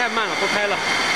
太慢了不拍了。